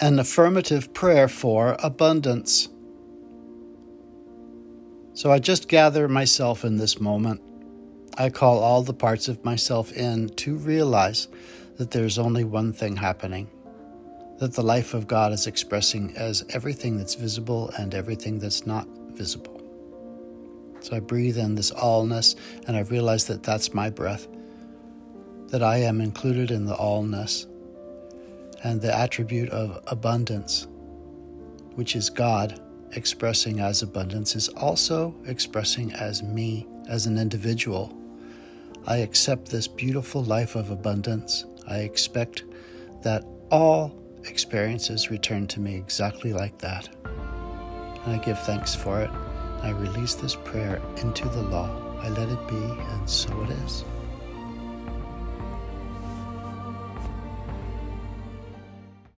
an affirmative prayer for abundance. So I just gather myself in this moment. I call all the parts of myself in to realize that there's only one thing happening that the life of God is expressing as everything that's visible and everything that's not visible. So I breathe in this allness and I realize that that's my breath, that I am included in the allness and the attribute of abundance, which is God expressing as abundance, is also expressing as me as an individual. I accept this beautiful life of abundance. I expect that all experiences return to me exactly like that. And I give thanks for it. I release this prayer into the law. I let it be, and so it is.